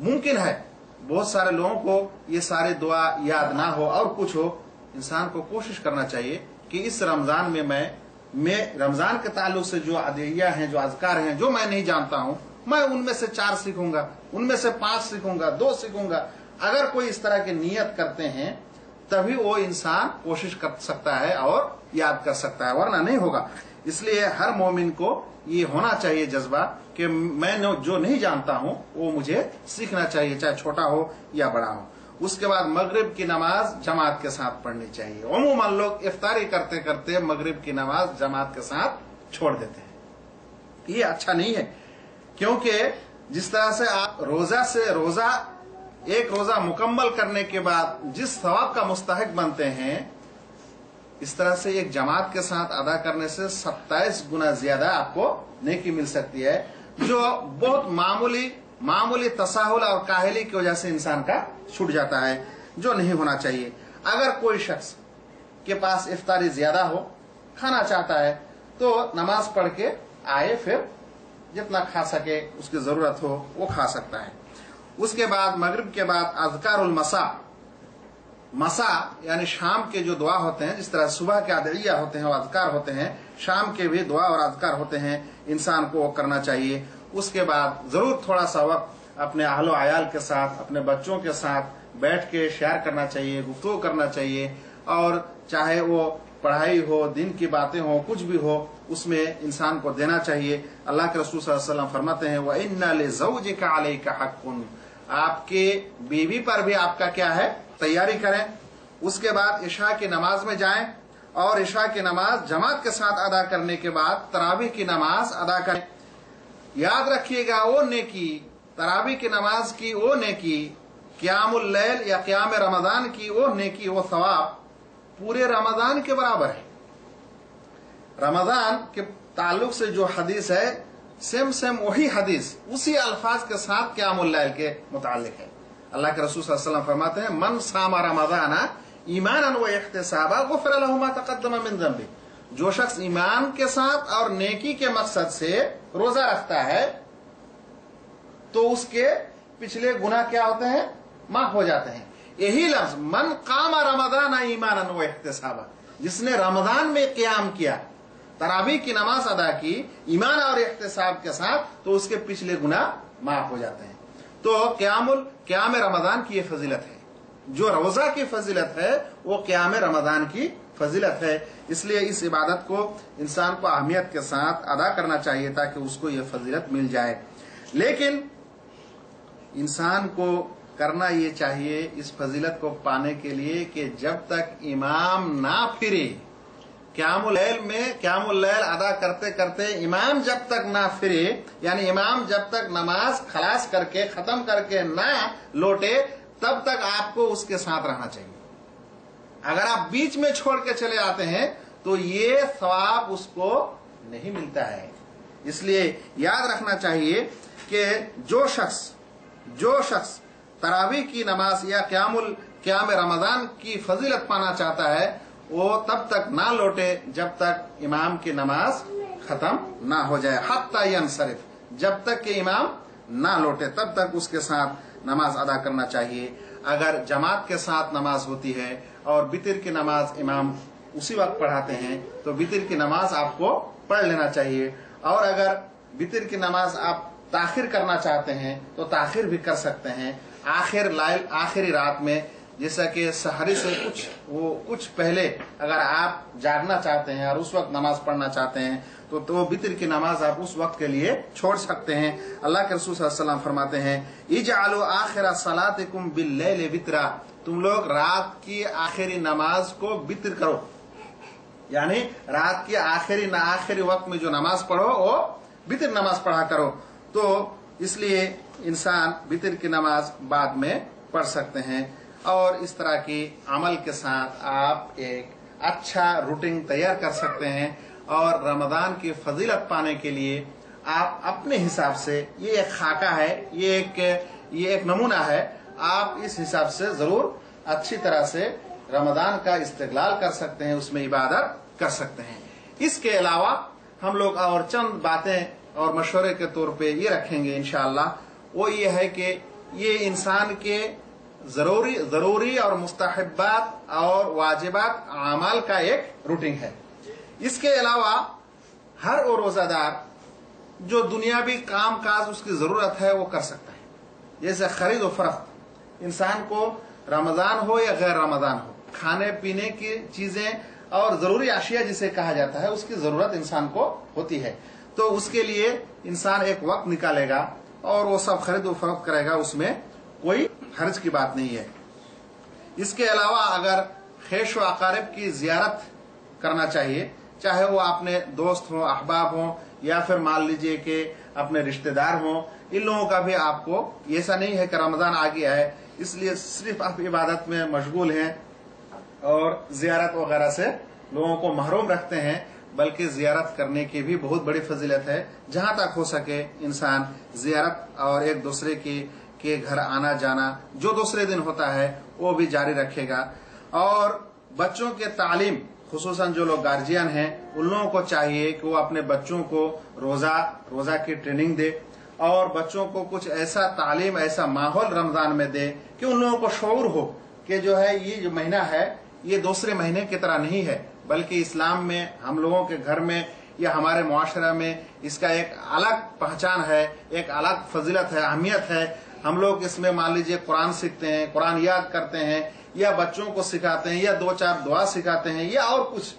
मुमकिन है बहुत सारे लोगों को ये सारे दुआ याद ना हो और कुछ हो इंसान को कोशिश करना चाहिए कि इस रमजान में मैं मैं रमजान के ताल्लुक से जो अदिया हैं जो अजकार हैं जो मैं नहीं जानता हूं मैं उनमें से चार सीखूंगा उनमें से पांच सीखूंगा दो सीखूंगा अगर कोई इस तरह की नियत करते हैं तभी वो इंसान कोशिश कर सकता है और याद कर सकता है, वरना नहीं होगा। इसलिए हर मोमिन को ये होना चाहिए जज्बा कि मैं जो नहीं जानता हूँ, वो मुझे सीखना चाहिए, चाहे छोटा हो या बड़ा हो। उसके बाद मगरिब की नमाज़ जमात के साथ पढ़नी चाहिए। अमूमन लोग इफ्तारी करते करते मगरिब की नमाज़ जमात के साथ छोड़ देते हैं। ये अच्छा नहीं है, क्योंकि जिस तरह से आप रोजा से रोजा एक रोजा मुकम्मल करने के बाद जिस सवाब का मुस्तक बनते हैं, इस तरह से एक जमात के साथ अदा करने से 27 गुना ज़्यादा आपको नेकी मिल सकती है, जो बहुत मामूली मामूली तसाहुल और काहली की वजह से इंसान का छूट जाता है, जो नहीं होना चाहिए। अगर कोई शख्स के पास इफ्तारी ज़्यादा हो, खाना चाहता है तो नमाज़ पढ़ के आए फिर जितना खा सके, उसकी ज़रूरत हो, वो खा सकता है। उसके बाद, मगरिब के बाद, अजकारुल मसा। मसा यानी शाम के जो दुआ होते हैं, जिस तरह सुबह के अदड़िया होते हैं और अजकार होते हैं, शाम के भी दुआ और अजकार होते हैं, इंसान को वो करना चाहिए। उसके बाद ज़रूर थोड़ा सा वक्त अपने आहलो आयाल के साथ, अपने बच्चों के साथ बैठ के शेयर करना चाहिए गुफ्तु करना चाहिए। और चाहे वो पढ़ाई हो, दिन की बातें हो, कुछ भी हो, उसमें इंसान को देना चाहिए। अल्लाह के रसूल फरमाते हैं वह इन्ना ले का अलई का हकुन आपके बीवी पर भी आपका क्या है? तैयारी करें। उसके बाद ईशा की नमाज़ में जाएँ और ईशा की नमाज़ जमात के साथ अदा करने के बाद तरावी की नमाज़ अदा करें। याद रखिएगा वो नेकी, तरावी की नमाज़ की वो नेकी, क्यामुल लैल या क्याम रमज़ान की वो नेकी वो सवाब, पूरे रमज़ान के बराबर है। रमज़ान के ताल्लुक से जो हदीस है सेम सेम वही हदीस, उसी अल्फाज के साथ क्या लैल के मुतालिक है। अल्लाह के रसूल फरमाते हैं, मन सामा रमजाना ईमान व गुफर लहु मा तक़द्दम मिन जो शख्स ईमान के साथ और नेकी के मकसद से रोजा रखता है तो उसके पिछले गुना क्या होते हैं? माफ़ हो जाते हैं। यही लफ्ज, मन कामा रमदान ईमान व इख्तिसाबा। जिसने रमज़ान में क्याम किया तरावी की नमाज़ अदा की, ईमान और इख्तिसाब के साथ तो उसके पिछले गुना माफ़ हो जाते हैं। तो क्यामुल, क्याम रमज़ान की ये फजीलत है। जो रोजा की फजीलत है, वो क्याम रमज़ान की फजीलत है। इसलिए इस इबादत को इंसान को अहमियत के साथ अदा करना चाहिए ताकि उसको ये फजीलत मिल जाए। लेकिन इंसान को करना ये चाहिए इस फजीलत को पाने के लिए कि जब तक इमाम ना फिरे क्यामुल लैल में क्यामुल लैल अदा करते करते इमाम जब तक ना फिरे, यानी इमाम जब तक नमाज़ खलास करके, खत्म करके ना लौटे, तब तक आपको उसके साथ रहना चाहिए। अगर आप बीच में छोड़ के चले आते हैं तो ये सवाब उसको नहीं मिलता है। इसलिए याद रखना चाहिए कि जो शख्स जो शख्स तरावी की नमाज़ या क्यामुल, क्याम रमज़ान की फजीलत पाना चाहता है वो तब तक ना लौटे जब तक इमाम की नमाज़ खत्म ना हो जाए। हत्ता शरीफ जब तक के इमाम ना लौटे, तब तक उसके साथ नमाज़ अदा करना चाहिए। अगर जमात के साथ नमाज़ होती है और बितर की नमाज़ इमाम उसी वक्त पढ़ाते हैं तो बितर की नमाज़ आपको पढ़ लेना चाहिए। और अगर बितर की नमाज़ आप ताखिर करना चाहते हैं तो ताखिर भी कर सकते हैं। आखिर आखिरी रात में जैसा कि सहरी से कुछ, वो कुछ पहले अगर आप जागना चाहते हैं और उस वक्त नमाज़ पढ़ना चाहते हैं तो तो बितर की नमाज़ आप उस वक्त के लिए छोड़ सकते हैं। अल्लाह के रसूल फरमाते हैं इज़ आलो आखिरा सलातिकुम बिल्लैल बितरा तुम लोग रात की आखिरी नमाज़ को बितर करो। यानी रात की आखिरी आखिरी वक्त में जो नमाज़ पढ़ो, वो बितर नमाज़ पढ़ा करो। तो इसलिए इंसान बितर की नमाज़ बाद में पढ़ सकते हैं। और इस तरह की अमल के साथ आप एक अच्छा रूटीन तैयार कर सकते हैं और रमज़ान की फजीलत पाने के लिए आप अपने हिसाब से ये एक खाका है, ये एक ये एक नमूना है, आप इस हिसाब से ज़रूर अच्छी तरह से रमज़ान का इस्तेगलाल कर सकते हैं, उसमें इबादत कर सकते हैं। इसके अलावा हम लोग और चंद बातें और मशवरे के तौर पे ये रखेंगे इनशाला वो ये है कि ये इंसान के ज़रूरी ज़रूरी और मुस्तहबात और वाजिबात अमाल का एक रूटीन है। इसके अलावा हर वो रोजादार जो दुनियावी काम काज उसकी ज़रूरत है, वो कर सकता है। जैसे खरीद और फरोख्त। इंसान को रमज़ान हो या गैर रमज़ान हो, खाने, पीने की चीज़ें और ज़रूरी आशिया जिसे कहा जाता है, उसकी ज़रूरत इंसान को होती है। तो उसके लिए इंसान एक वक्त निकालेगा और वो सब खरीद और फरोख्त करेगा, उसमें हर्ज की बात नहीं है। इसके अलावा अगर खेश व अकारब की जियारत करना चाहिए, चाहे वो अपने दोस्त हो, अहबाब हो, या फिर मान लीजिए कि अपने रिश्तेदार हो, इन लोगों का भी आपको ऐसा नहीं है कि रमज़ान आ गया है, इसलिए सिर्फ़ आप इबादत में मशगूल हैं और जियारत वगैरह से लोगों को महरूम रखते हैं, बल्कि जियारत करने की भी बहुत बड़ी फजीलत है। जहाँ तक हो सके इंसान जियारत और एक दूसरे की के घर आना जाना जो दूसरे दिन होता है, वो भी जारी रखेगा। और बच्चों के तालीम खसूस जो लोग गार्जियन हैं, उन लोगों को चाहिए कि वो अपने बच्चों को रोजा रोजा की ट्रेनिंग दे और बच्चों को कुछ ऐसा तालीम, ऐसा माहौल रमज़ान में दे कि उन लोगों को शौर हो कि जो है, ये जो महीना है, ये दूसरे महीने की तरह नहीं है, बल्कि इस्लाम में, हम लोगों के घर में या हमारे मुआशरा में इसका एक अलग पहचान है, एक अलग फजीलत है, अहमियत है। हम लोग इसमें मान लीजिए कुरान सीखते हैं, कुरान याद करते हैं, या बच्चों को सिखाते हैं, या दो चार दुआ सिखाते हैं, या और कुछ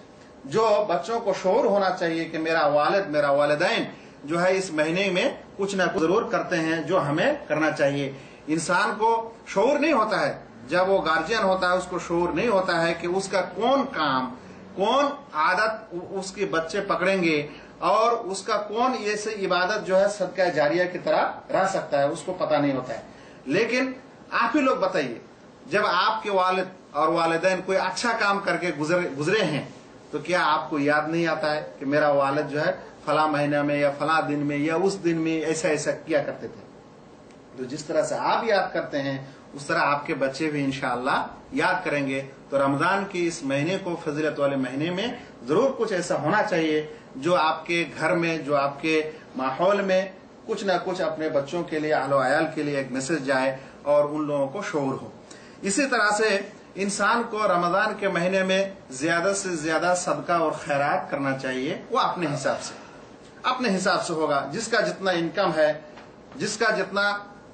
जो बच्चों को शोर होना चाहिए कि मेरा वालिद, मेरा वालदेन जो है इस महीने में कुछ न कुछ ज़रूर करते हैं जो हमें करना चाहिए। इंसान को शोर नहीं होता है। जब वो गार्जियन होता है, उसको शोर नहीं होता है कि उसका कौन काम, कौन आदत उसके बच्चे पकड़ेंगे और उसका कौन ये से इबादत जो है सदका जारिया की तरह रह सकता है, उसको पता नहीं होता है। लेकिन आप ही लोग बताइए, जब आपके वालिद और वालदेन कोई अच्छा काम करके गुजरे गुजरे हैं तो क्या आपको याद नहीं आता है कि मेरा वालिद जो है फला महीना में या फला दिन में या उस दिन में ऐसा ऐसा किया करते थे? तो जिस तरह से आप याद करते हैं, उस तरह आपके बच्चे भी इंशाला याद करेंगे। तो रमज़ान के इस महीने को, फजीलत वाले महीने में ज़रूर कुछ ऐसा होना चाहिए जो आपके घर में, जो आपके माहौल में कुछ ना कुछ अपने बच्चों के लिए, आलो आयाल के लिए एक मैसेज जाए और उन लोगों को शोर हो। इसी तरह से इंसान को रमज़ान के महीने में ज़्यादा से ज़्यादा सदका और खैरात करना चाहिए, वो अपने हिसाब से। अपने हिसाब से होगा। जिसका जितना इनकम है, जिसका जितना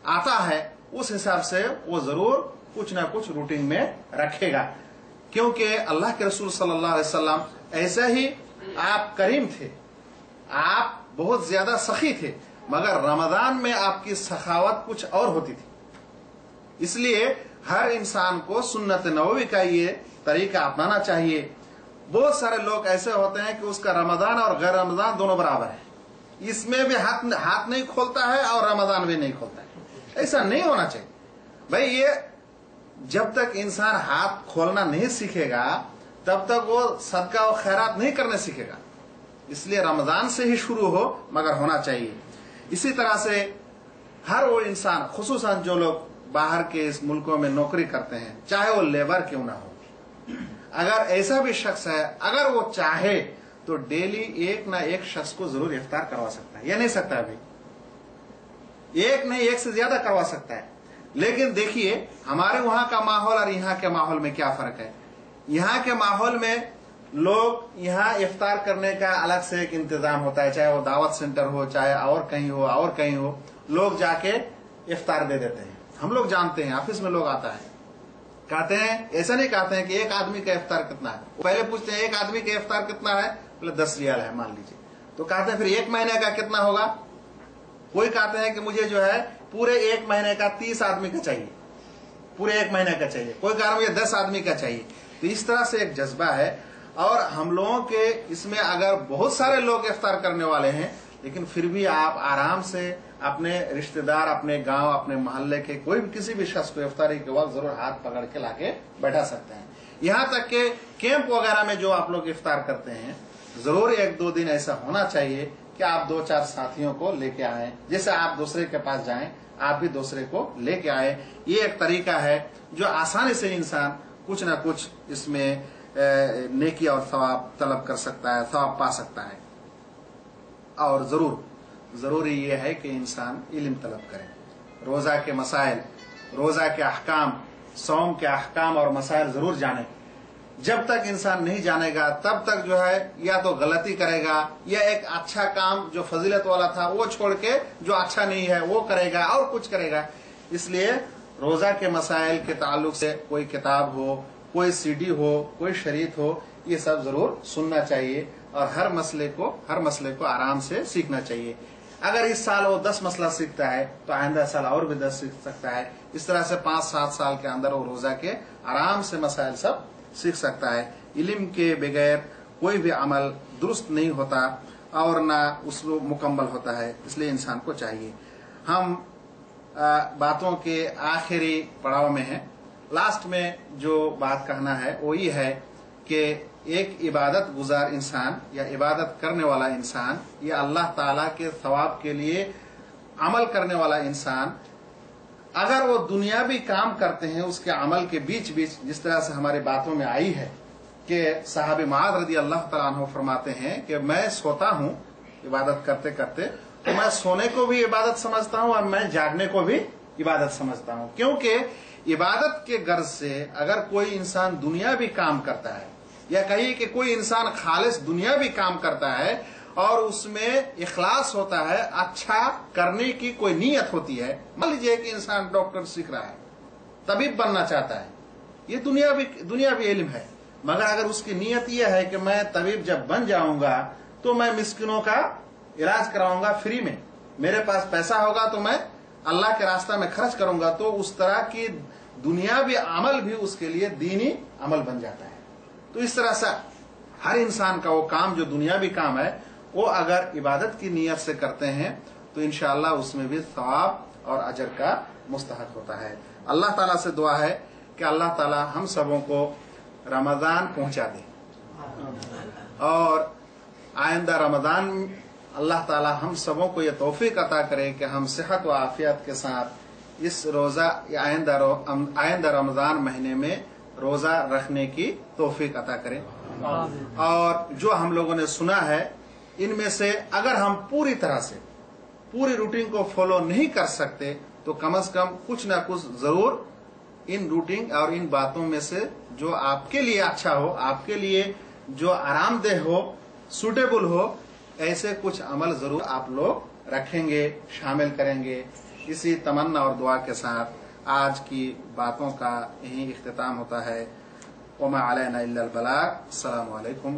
आता है, उस हिसाब से वो ज़रूर कुछ ना कुछ रूटीन में रखेगा। क्योंकि अल्लाह के रसूल वसल्लम ऐसे ही आप करीम थे। आप बहुत ज़्यादा सखी थे, मगर रमज़ान में आपकी सखावत कुछ और होती थी। इसलिए हर इंसान को सुन्नत नबवी का ये तरीका अपनाना चाहिए। बहुत सारे लोग ऐसे होते हैं कि उसका रमज़ान और गैर रमज़ान दोनों बराबर है। इसमें भी हाथ हाथ नहीं खोलता है और रमज़ान भी नहीं खोलता है। ऐसा नहीं होना चाहिए। भाई, ये जब तक इंसान हाथ खोलना नहीं सीखेगा तब तक वो सदका और खैरात नहीं करने सीखेगा। इसलिए रमज़ान से ही शुरू हो, मगर होना चाहिए। इसी तरह से हर वो इंसान खसूस जो लोग बाहर के इस मुल्कों में नौकरी करते हैं, चाहे वो लेबर क्यों ना हो। अगर ऐसा भी शख्स है, अगर वो चाहे तो डेली एक ना एक शख्स को ज़रूर इफ्तार करवा सकता है। या नहीं सकता अभी। एक नहीं, एक से ज़्यादा करवा सकता है। लेकिन देखिए, हमारे वहाँ का माहौल और यहाँ के माहौल में क्या फ़र्क है? यहाँ के माहौल में लोग यहाँ इफ्तार करने का अलग से एक इंतज़ाम होता है, चाहे वो दावत सेंटर हो, चाहे और कहीं हो, और कहीं हो, लोग जाके इफ्तार दे देते हैं। हम लोग जानते हैं, ऑफ़िस में लोग आता है। कहते हैं, ऐसा नहीं कहते हैं कि एक आदमी का इफ्तार कितना है। पहले पूछते हैं, एक आदमी का इफ्तार कितना है? बोले, दस रियाल है, मान लीजिए। तो कहते हैं, फिर एक महीने का कितना होगा? कोई कहते हैं कि मुझे जो है, पूरे एक महीने का तीस आदमी का चाहिए। पूरे एक महीने का चाहिए। कोई कह रहा मुझे दस आदमी का चाहिए। तो इस तरह से एक जज्बा है। और हम लोगों के इसमें अगर बहुत सारे लोग इफ्तार करने वाले हैं, लेकिन फिर भी आप आराम से अपने रिश्तेदार, अपने गाँव, अपने मोहल्ले के कोई भी किसी भी शख्स को इफ्तारी के वक्त ज़रूर हाथ पकड़ के लाके बैठा सकते हैं। यहाँ तक के कैंप वगैरह में जो आप लोग इफ्तार करते हैं, ज़रूर एक दो दिन ऐसा होना चाहिए कि आप दो चार साथियों को लेके आए। जैसे आप दूसरे के पास जाएँ, आप भी दूसरे को लेके आए। ये एक तरीका है जो आसानी से इंसान कुछ ना कुछ इसमें नेकी और सवाब तलब कर सकता है, सवाब पा सकता है। और ज़रूर, ज़रूरी ये है कि इंसान इल्म तलब करे। रोजा के मसाइल, रोजा के अहकाम, सौम के अहकाम और मसाइल ज़रूर जाने। जब तक इंसान नहीं जानेगा, तब तक जो है, या तो गलती करेगा, या एक अच्छा काम जो फजीलत वाला था, वो छोड़ के जो अच्छा नहीं है, वो करेगा और कुछ करेगा। इसलिए रोजा के मसाइल के ताल्लुक से कोई किताब हो, कोई सीडी हो, कोई शरीत हो, ये सब ज़रूर सुनना चाहिए और हर मसले को, हर मसले को आराम से सीखना चाहिए। अगर इस साल वो दस मसला सीखता है तो आइंदा साल और भी दस सीख सकता है। इस तरह से पाँच, सात साल के अंदर वो रोजा के आराम से मसाइल सब सीख सकता है। इल्म के बगैर कोई भी अमल दुरुस्त नहीं होता और ना उसको मुकम्मल होता है, इसलिए इंसान को चाहिए। हम बातों के आखिरी पड़ाव में है। लास्ट में जो बात कहना है, वो ये है कि एक इबादत गुजार इंसान या इबादत करने वाला इंसान या अल्लाह ताला के सवाब के लिए अमल करने वाला इंसान, अगर वो दुनियावी काम करते हैं, उसके अमल के बीच बीच जिस तरह से हमारी बातों में आई है कि साहब माद रदी अल्लाह तला फरमाते हैं कि मैं सोता हूँ इबादत करते करते तो मैं सोने को भी इबादत समझता हूँ और मैं जागने को भी इबादत समझता हूँ। क्योंकि इबादत के गर्ज से अगर कोई इंसान दुनिया भी काम करता है, या कहिए कि कोई इंसान खालिश दुनियावी काम करता है और उसमें इखलास होता है अच्छा करने की कोई नीयत होती है, मान लीजिए कि इंसान डॉक्टर सीख रहा है, तबीब बनना चाहता है, ये दुनिया भी दुनिया भी इल्म है। मगर अगर उसकी नीयत यह है कि मैं तबीब जब बन जाऊँगा तो मैं मिस्किनों का इलाज कराऊँगा फ्री में। मेरे पास पैसा होगा तो मैं अल्लाह के रास्ता में खर्च करूँगा तो उस तरह की दुनियावी अमल भी उसके लिए दीनी अमल बन जाता है। तो इस तरह से हर इंसान का वो काम, जो दुनियावी काम है, वो अगर इबादत की नीयत से करते हैं तो इनशाला उसमें भी सवाब और अजर का मुस्तक होता है। अल्लाह ताला से दुआ है कि अल्लाह ताला हम सबों को रमज़ान पहुँचा दे। और आइंदा रमज़ान अल्लाह ताला हम सबों को ये तोफीक अता करे कि हम सेहत व आफियत के साथ इस रोजा आइंदा आइंदा रमज़ान महीने में रोजा रखने की तोफीक अता करें। और जो हम लोगों ने सुना है, इनमें से अगर हम पूरी तरह से, पूरी रूटीन को फॉलो नहीं कर सकते तो कम से कम कुछ ना कुछ ज़रूर इन रूटीन और इन बातों में से जो आपके लिए अच्छा हो, आपके लिए जो आरामदेह हो, सुटेबल हो ऐसे कुछ अमल ज़रूर आप लोग रखेंगे, शामिल करेंगे। इसी तमन्ना और दुआ के साथ आज की बातों का यही अख्ताम होता है। ओमा अलैना अल्लाम बलाग अस्सलाम वालेकुम